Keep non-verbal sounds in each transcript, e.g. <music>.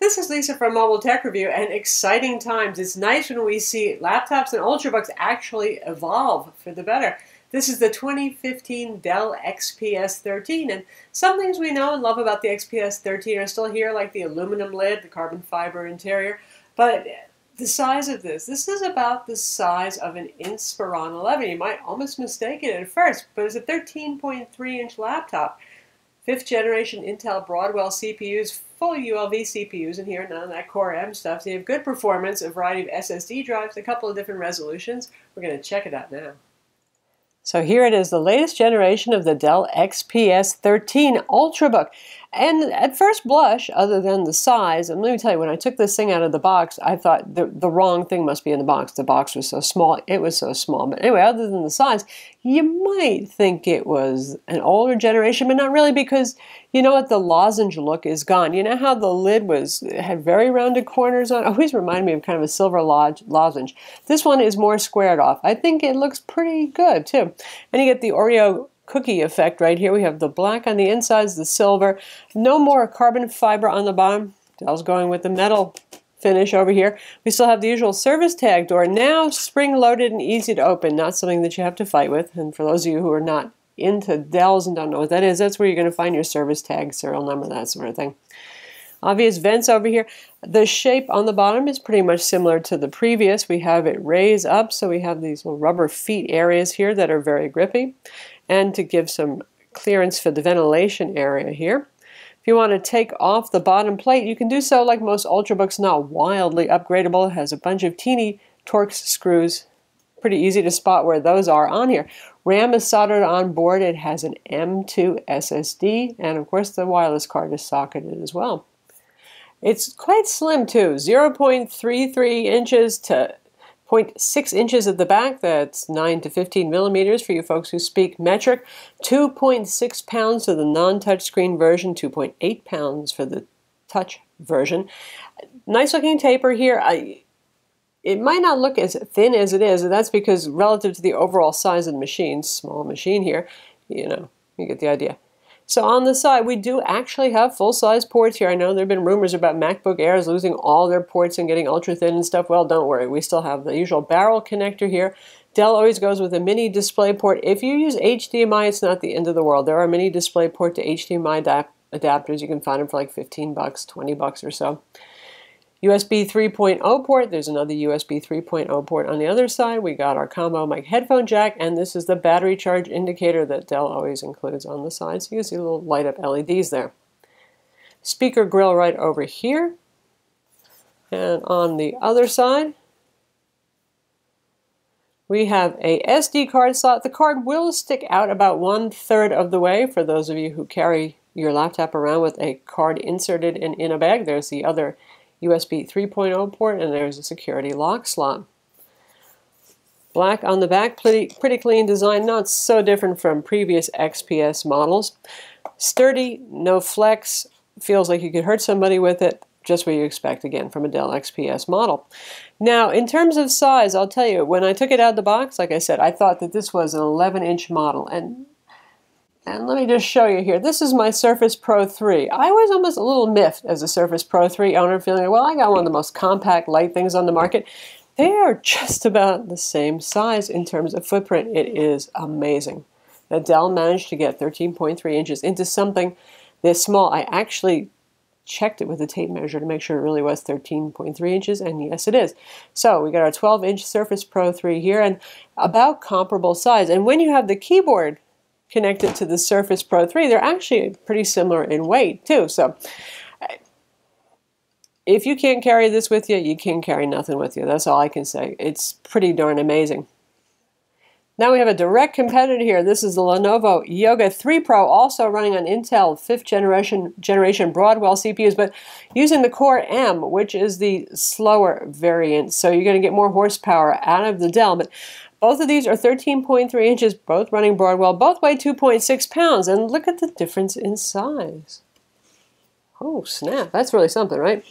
This is Lisa from Mobile Tech Review and exciting times. It's nice when we see laptops and Ultrabooks actually evolve for the better. This is the 2015 Dell XPS 13 and some things we know and love about the XPS 13 are still here like the aluminum lid, the carbon fiber interior, but the size of this, this is about the size of an Inspiron 11. You might almost mistake it at first, but it's a 13.3 inch laptop. Fifth generation Intel Broadwell CPUs, full ULV CPUs in here, none of that Core M stuff. You have good performance, a variety of SSD drives, a couple of different resolutions. We're going to check it out now. So here it is, the latest generation of the Dell XPS 13 Ultrabook. And at first blush, other than the size, and let me tell you, when I took this thing out of the box, I thought the, the wrong thing must be in the box. The box was so small. It was so small. But anyway, other than the size, you might think it was an older generation, but not really because you know what? The lozenge look is gone. You know how the lid was had very rounded corners on? It <laughs> always reminded me of kind of a silver lozenge. This one is more squared off. I think it looks pretty good too. And you get the Oreo cookie effect right here. We have the black on the insides, the silver. No more carbon fiber on the bottom. Dell's going with the metal finish over here. We still have the usual service tag door. Now spring-loaded and easy to open, not something that you have to fight with. And for those of you who are not into Dells and don't know what that is, that's where you're going to find your service tag, serial number, that sort of thing. Obvious vents over here. The shape on the bottom is pretty much similar to the previous. We have it raised up, so we have these little rubber feet areas here that are very grippy and to give some clearance for the ventilation area here. If you want to take off the bottom plate, you can do so like most Ultrabooks, not wildly upgradable. It has a bunch of teeny Torx screws. Pretty easy to spot where those are on here. RAM is soldered on board. It has an M2 SSD, and of course the wireless card is socketed as well. It's quite slim too, 0.33 inches to 0.6 inches at the back, that's 9 to 15 millimeters for you folks who speak metric, 2.6 pounds for the non-touchscreen version, 2.8 pounds for the touch version. Nice looking taper here. I, it might not look as thin as it is, and that's because relative to the overall size of the machine, small machine here, you know, you get the idea. So on the side, we do actually have full-size ports here. I know there have been rumors about MacBook Airs losing all their ports and getting ultra-thin and stuff. Well, don't worry. We still have the usual barrel connector here. Dell always goes with a mini display port. If you use HDMI, it's not the end of the world. There are mini display port to HDMI adapters. You can find them for like 15 bucks, 20 bucks or so. USB 3.0 port. There's another USB 3.0 port on the other side. We got our combo mic headphone jack, and this is the battery charge indicator that Dell always includes on the side. So you see little light up LEDs there. Speaker grill right over here. And on the other side, we have a SD card slot. The card will stick out about one third of the way for those of you who carry your laptop around with a card inserted in, in a bag. There's the other USB 3.0 port, and there's a security lock slot. Black on the back, pretty, pretty clean design, not so different from previous XPS models. Sturdy, no flex, feels like you could hurt somebody with it, just what you expect again from a Dell XPS model. Now, in terms of size, I'll tell you, when I took it out of the box, like I said, I thought that this was an 11 inch model, and and let me just show you here. This is my Surface Pro 3. I was almost a little miffed as a Surface Pro 3 owner, feeling well, I got one of the most compact light things on the market. They are just about the same size in terms of footprint. It is amazing that Dell managed to get 13.3 inches into something this small. I actually checked it with a tape measure to make sure it really was 13.3 inches, and yes, it is. So we got our 12-inch Surface Pro 3 here, and about comparable size. And when you have the keyboard connected to the Surface Pro 3, they're actually pretty similar in weight too. So if you can't carry this with you, you can't carry nothing with you. That's all I can say. It's pretty darn amazing. Now we have a direct competitor here. This is the Lenovo Yoga 3 Pro, also running on Intel 5th generation, generation Broadwell CPUs, but using the Core M, which is the slower variant. So you're going to get more horsepower out of the Dell. But both of these are 13.3 inches, both running Broadwell, both weigh 2.6 pounds, and look at the difference in size. Oh, snap. That's really something, right?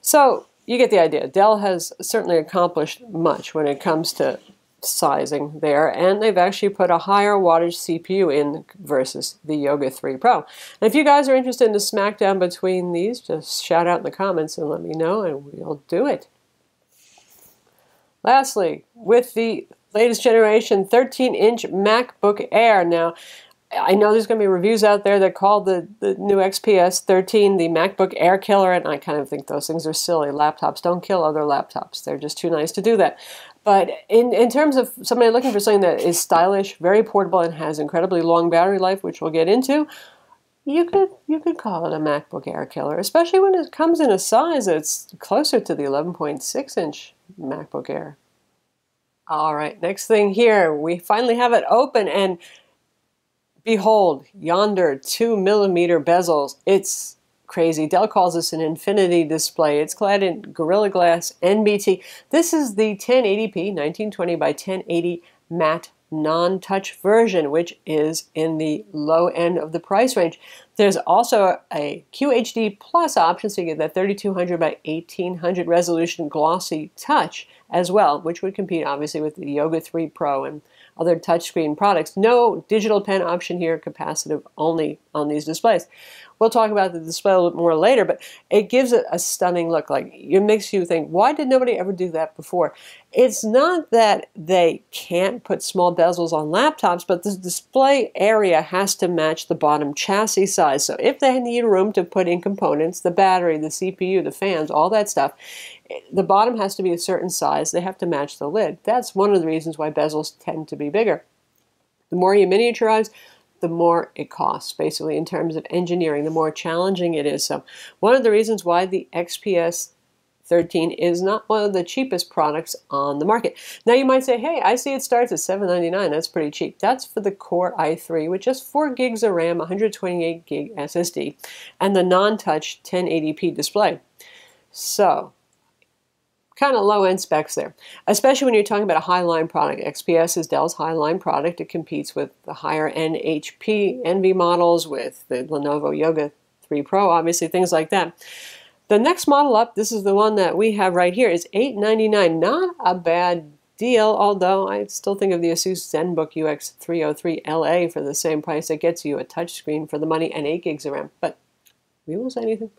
So, you get the idea. Dell has certainly accomplished much when it comes to sizing there, and they've actually put a higher wattage CPU in versus the Yoga 3 Pro. And if you guys are interested in the smackdown between these, just shout out in the comments and let me know, and we'll do it. Lastly, with the latest generation 13-inch MacBook Air. Now, I know there's going to be reviews out there that call the, the new XPS 13 the MacBook Air killer, and I kind of think those things are silly. Laptops don't kill other laptops. They're just too nice to do that. But in, in terms of somebody looking for something that is stylish, very portable, and has incredibly long battery life, which we'll get into, you could you could call it a MacBook Air killer, especially when it comes in a size that's closer to the 11.6 inch MacBook Air. All right, next thing here, we finally have it open, and behold, yonder two millimeter bezels. It's crazy. Dell calls this an infinity display. It's clad in Gorilla Glass NBT. This is the 1080p 1920 by 1080 matte non-touch version, which is in the low end of the price range. There's also a QHD Plus option, so you get that 3200 by 1800 resolution glossy touch as well, which would compete obviously with the Yoga 3 Pro and other touchscreen products. No digital pen option here, capacitive only on these displays. We'll talk about the display a little more later, but it gives it a stunning look. Like it makes you think, why did nobody ever do that before? It's not that they can't put small bezels on laptops, but the display area has to match the bottom chassis size. So if they need room to put in components, the battery, the CPU, the fans, all that stuff, the bottom has to be a certain size. They have to match the lid. That's one of the reasons why bezels tend to be bigger. The more you miniaturize, the more it costs, basically, in terms of engineering, the more challenging it is. So, one of the reasons why the XPS 13 is not one of the cheapest products on the market. Now, you might say, hey, I see it starts at 799. That's pretty cheap. That's for the Core i3 with just 4 gigs of RAM, 128 gig SSD, and the non touch 1080p display. So, kind of low end specs there, especially when you're talking about a high line product. XPS is Dell's high line product. It competes with the higher end HP Envy models, with the Lenovo Yoga 3 Pro, obviously, things like that. The next model up, this is the one that we have right here, is 899. Not a bad deal, although I still think of the Asus ZenBook UX303LA for the same price. It gets you a touchscreen for the money and 8 gigs of RAM. But we won't say anything.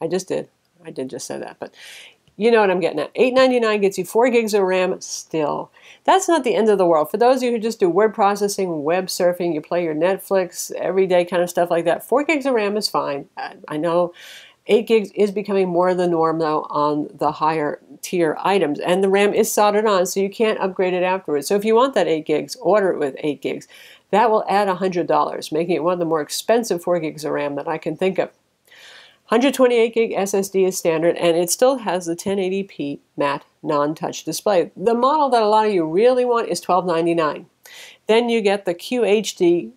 I just did. I did just say that. But you know what I'm getting at. $8.99 gets you 4 gigs of RAM still. That's not the end of the world. For those of you who just do word processing, web surfing, you play your Netflix, everyday kind of stuff like that, 4 gigs of RAM is fine. I know 8 gigs is becoming more of the norm though on the higher tier items. And the RAM is soldered on, so you can't upgrade it afterwards. So if you want that 8 gigs, order it with 8 gigs. That will add $100, making it one of the more expensive 4 gigs of RAM that I can think of. 128 gig SSD is standard, and it still has the 1080p matte non-touch display. The model that a lot of you really want is 1299. Then you get the QHD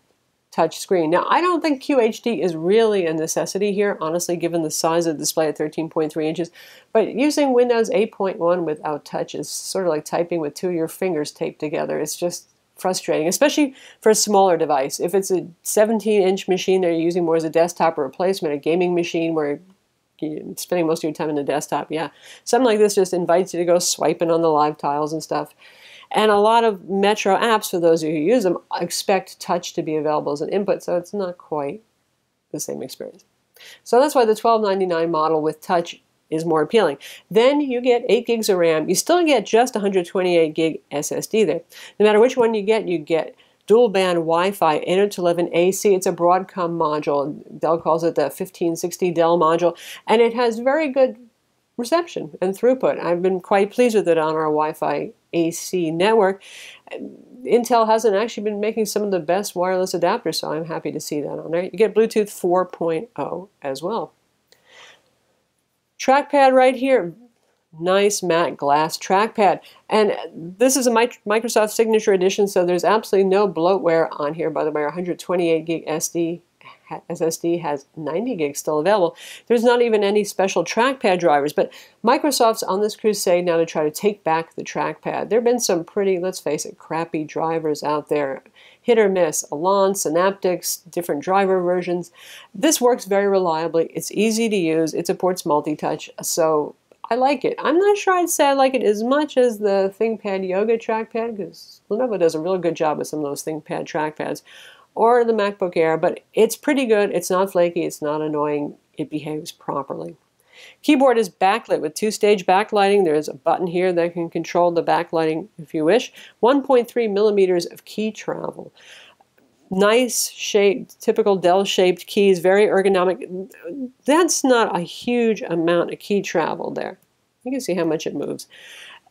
touch screen. Now, I don't think QHD is really a necessity here, honestly, given the size of the display at 13.3 inches. But using Windows 8.1 without touch is sort of like typing with two of your fingers taped together. It's just frustrating, especially for a smaller device. If it's a 17 inch machine that you're using more as a desktop replacement, a gaming machine where you're spending most of your time in the desktop, yeah. Something like this just invites you to go swiping on the live tiles and stuff. And a lot of Metro apps, for those of you who use them, expect touch to be available as an input, so it's not quite the same experience. So that's why the 1299 model with touch is more appealing. Then you get 8 gigs of RAM. You still get just 128 gig SSD there. No matter which one you get, you get dual band Wi-Fi 802.11 AC. It's a Broadcom module. Dell calls it the 1560 Dell module, and it has very good reception and throughput. I've been quite pleased with it on our Wi-Fi AC network. Intel hasn't actually been making some of the best wireless adapters, so I'm happy to see that on there. You get Bluetooth 4.0 as well. Trackpad right here, nice matte glass trackpad. And this is a Microsoft Signature Edition, so there's absolutely no bloatware on here. By the way, our 128 gig SD SSD has 90 gigs still available. There's not even any special trackpad drivers, but Microsoft's on this crusade now to try to take back the trackpad. There have been some pretty, let's face it, crappy drivers out there hit or miss, Elan, Synaptics, different driver versions. This works very reliably. It's easy to use. It supports multi-touch. So I like it. I'm not sure I'd say I like it as much as the ThinkPad Yoga trackpad because Lenovo does a really good job with some of those ThinkPad trackpads or the MacBook Air, but it's pretty good. It's not flaky. It's not annoying. It behaves properly. Keyboard is backlit with two-stage backlighting. There's a button here that can control the backlighting if you wish. 1.3 millimeters of key travel. Nice shaped, typical Dell-shaped keys, very ergonomic. That's not a huge amount of key travel there. You can see how much it moves.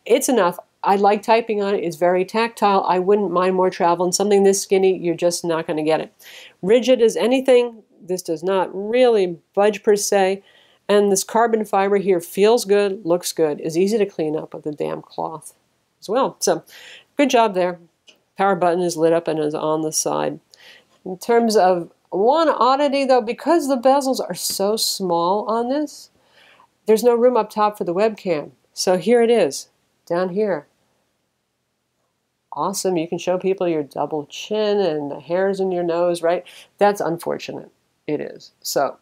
It's enough. I like typing on it. It's very tactile. I wouldn't mind more travel. And something this skinny, you're just not going to get it. Rigid as anything. This does not really budge per se. And this carbon fiber here feels good, looks good, is easy to clean up with a damp cloth as well. So good job there. Power button is lit up and is on the side. In terms of one oddity though, because the bezels are so small on this, there's no room up top for the webcam. So here it is, down here. Awesome, you can show people your double chin and the hairs in your nose, right? That's unfortunate. It is. So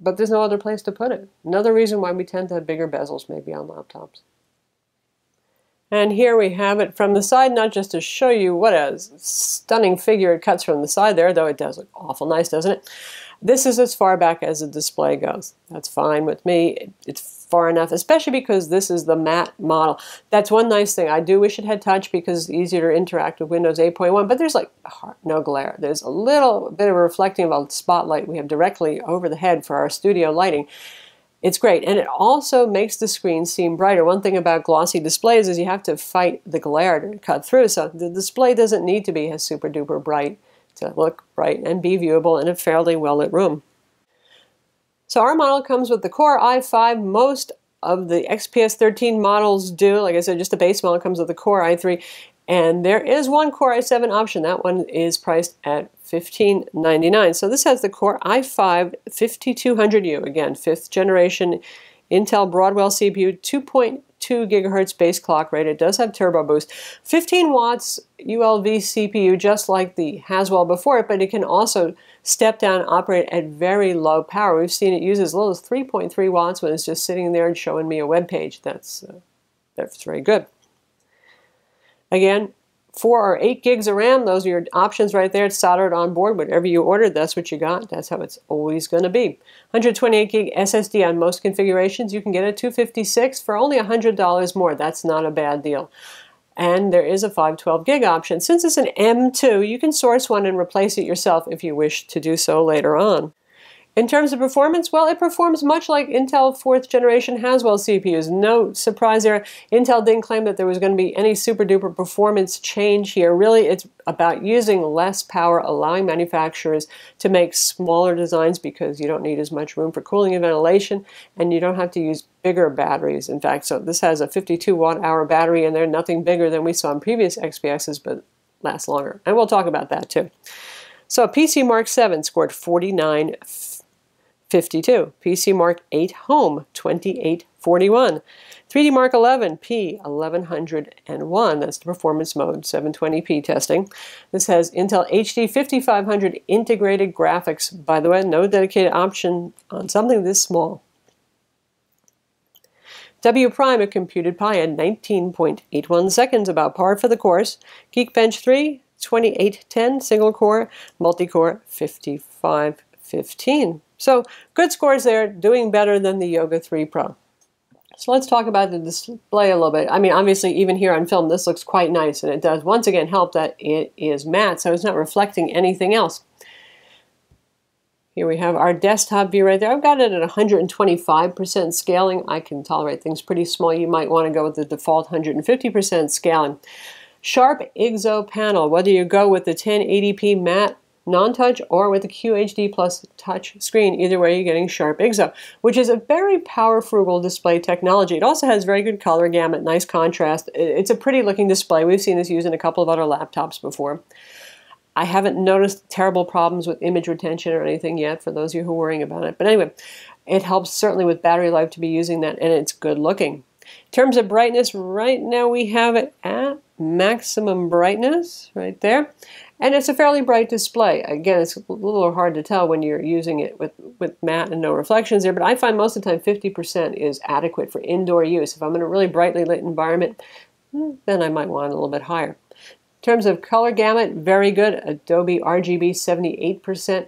but there's no other place to put it. Another reason why we tend to have bigger bezels maybe on laptops. And here we have it from the side, not just to show you what a stunning figure it cuts from the side there, though it does look awful nice, doesn't it? This is as far back as the display goes. That's fine with me. It's far enough, especially because this is the matte model. That's one nice thing. I do wish it had touch because it's easier to interact with Windows 8.1, but there's like no glare. There's a little bit of reflecting of a spotlight we have directly over the head for our studio lighting. It's great, and it also makes the screen seem brighter. One thing about glossy displays is you have to fight the glare to cut through, so the display doesn't need to be a super duper bright to look bright and be viewable in a fairly well lit room. So our model comes with the Core i5. Most of the XPS 13 models do. Like I said, just the base model comes with the Core i3. And there is one Core i7 option. That one is priced at 1599. So this has the Core i5 5200U. Again, fifth generation Intel Broadwell CPU, 2.2 gigahertz base clock rate. It does have turbo boost. 15 watts ULV CPU, just like the Haswell before it, but it can also step down and operate at very low power. We've seen it use as little as 3.3 watts when it's just sitting there and showing me a web page. That's, uh, that's very good. Again, 4 or 8 gigs of RAM, those are your options right there. It's soldered on board. Whatever you ordered, that's what you got. That's how it's always going to be. 128 gig SSD on most configurations. You can get a 256 for only $100 more. That's not a bad deal and there is a 512 gig option. Since it's an M2, you can source one and replace it yourself if you wish to do so later on. In terms of performance, well, it performs much like Intel 4th generation Haswell CPUs. No surprise there. Intel didn't claim that there was going to be any super duper performance change here. Really, it's about using less power, allowing manufacturers to make smaller designs because you don't need as much room for cooling and ventilation, and you don't have to use bigger batteries. In fact, so this has a 52 watt hour battery in there, nothing bigger than we saw in previous XPSs, but lasts longer. And we'll talk about that too. So PC Mark 7 scored 49 52. PC Mark 8 Home 2841. 3D Mark 11 P 1101. That's the performance mode 720p testing. This has Intel HD 5500 integrated graphics. By the way, no dedicated option on something this small. W Prime, a computed pi at 19.81 seconds, about par for the course. Geekbench 3, 2810, single core, multi core 5515. So good scores there, doing better than the Yoga 3 Pro. So let's talk about the display a little bit. I mean, obviously, even here on film, this looks quite nice, and it does once again help that it is matte, so it's not reflecting anything else. Here we have our desktop view right there. I've got it at 125% scaling. I can tolerate things pretty small. You might want to go with the default 150% scaling. Sharp IGZO panel, whether you go with the 1080p matte non-touch or with a QHD plus touch screen. Either way, you're getting Sharp IGZO, which is a very power frugal display technology. It also has very good color gamut, nice contrast. It's a pretty looking display. We've seen this used in a couple of other laptops before. I haven't noticed terrible problems with image retention or anything yet for those of you who are worrying about it. But anyway, it helps certainly with battery life to be using that and it's good looking. In terms of brightness, right now we have it at maximum brightness right there And it's a fairly bright display. Again, it's a little hard to tell when you're using it with, with matte and no reflections there, but I find most of the time 50% is adequate for indoor use. If I'm in a really brightly lit environment, hmm, then I might want a little bit higher. In terms of color gamut, very good. Adobe RGB 78%,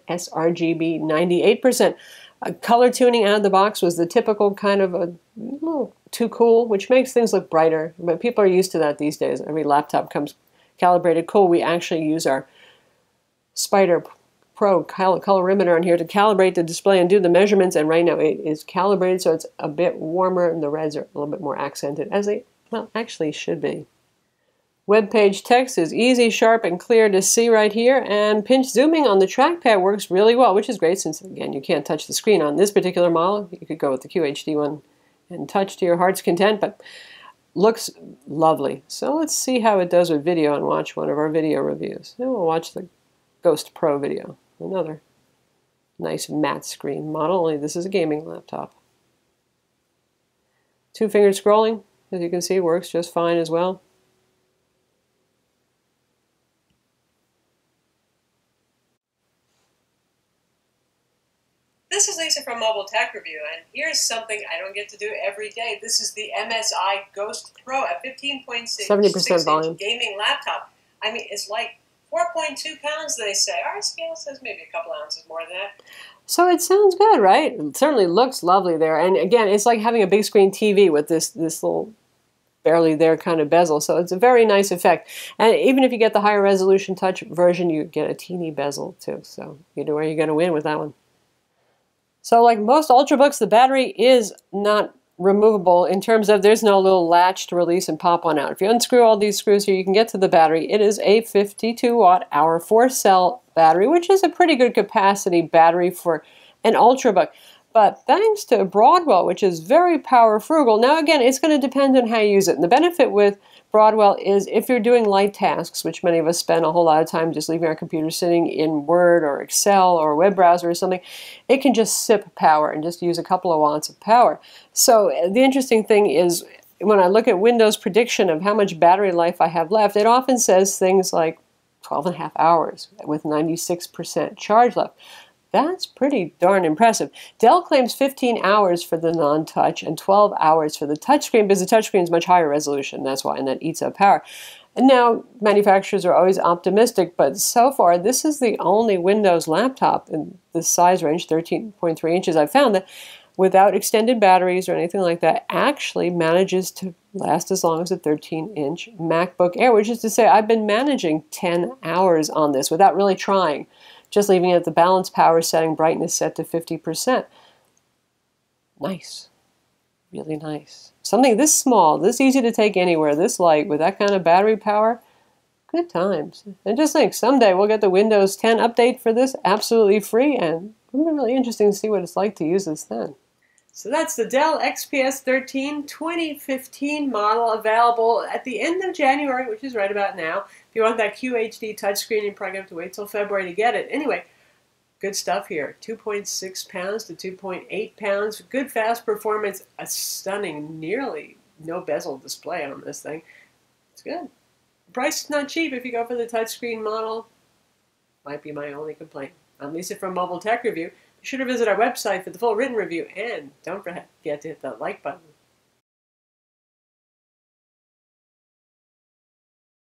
sRGB 98%. Uh, color tuning out of the box was the typical kind of a little too cool, which makes things look brighter. But people are used to that these days. Every laptop comes calibrated cool. We actually use our Spyder Pro colorimeter on here to calibrate the display and do the measurements. And right now it is calibrated, so it's a bit warmer, and the reds are a little bit more accented, as they well actually should be. Web page text is easy, sharp, and clear to see right here, and pinch zooming on the trackpad works really well, which is great since, again, you can't touch the screen on this particular model. You could go with the QHD one and touch to your heart's content, but looks lovely. So let's see how it does with video and watch one of our video reviews. Then we'll watch the Ghost Pro video, another nice matte screen model, only this is a gaming laptop. Two-fingered scrolling, as you can see, works just fine as well. This is Lisa from Mobile Tech Review, and here's something I don't get to do every day. This is the MSI Ghost Pro, a 15.6 70% volume gaming laptop. I mean, it's like 4.2 pounds, they say. Our scale says maybe a couple ounces more than that. So it sounds good, right? It certainly looks lovely there. And again, it's like having a big screen TV with this, this little barely there kind of bezel. So it's a very nice effect. And even if you get the higher resolution touch version, you get a teeny bezel too. So you know where you're going to win with that one. So like most Ultrabooks, the battery is not removable in terms of there's no little latch to release and pop one out. If you unscrew all these screws here, you can get to the battery. It is a 52 watt hour four cell battery, which is a pretty good capacity battery for an Ultrabook. But thanks to Broadwell, which is very power frugal, now again, it's going to depend on how you use it. And the benefit with Broadwell is if you're doing light tasks, which many of us spend a whole lot of time just leaving our computer sitting in Word or Excel or a web browser or something, it can just sip power and just use a couple of watts of power. So uh, the interesting thing is when I look at Windows prediction of how much battery life I have left, it often says things like 12 and a half hours with 96% charge left. That's pretty darn impressive. Dell claims 15 hours for the non-touch and 12 hours for the touchscreen because the touchscreen is much higher resolution. That's why, and that eats up power. And now manufacturers are always optimistic, but so far this is the only Windows laptop in the size range, 13.3 inches, I've found that without extended batteries or anything like that actually manages to last as long as a 13 inch MacBook Air, which is to say I've been managing 10 hours on this without really trying just leaving it at the balance power setting, brightness set to 50%. Nice. Really nice. Something this small, this easy to take anywhere, this light, with that kind of battery power, good times. And just think, someday we'll get the Windows 10 update for this absolutely free, and it'll be really interesting to see what it's like to use this then. So that's the Dell XPS 13 2015 model available at the end of January, which is right about now. If you want that QHD touchscreen, you probably have to wait till February to get it. Anyway, good stuff here. 2.6 pounds to 2.8 pounds. Good fast performance. A stunning, nearly no bezel display on this thing. It's good. Price is not cheap if you go for the touchscreen model. Might be my only complaint. I'm Lisa from Mobile Tech Review. Be sure to visit our website for the full written review, and don't forget to hit the like button.